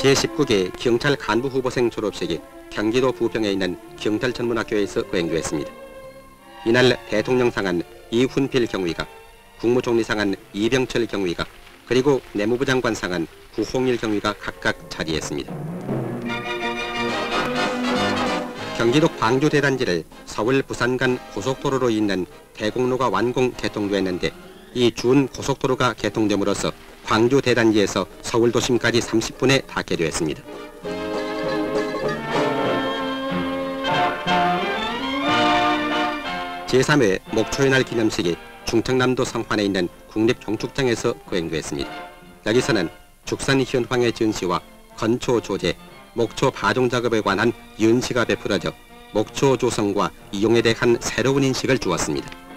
제19개 경찰 간부 후보생 졸업식이 경기도 부평에 있는 경찰 전문학교에서 거행되었습니다. 이날 대통령상은 이훈필 경위가, 국무총리상은 이병철 경위가, 그리고 내무부 장관상은 구홍일 경위가 각각 자리했습니다. 경기도 광주 대단지를 서울 부산 간 고속도로로 잇는 대공로가 완공 개통되었는데 이 준 고속도로가 개통됨으로써 광주 대단지에서 서울 도심까지 30분에 닿게 되었습니다. 제3회 목초의 날 기념식이 충청남도 성환에 있는 국립경축장에서 거행되었습니다. 여기서는 죽산 현황의 전시와 건초 조제, 목초 파종 작업에 관한 연시가 베풀어져 목초 조성과 이용에 대한 새로운 인식을 주었습니다.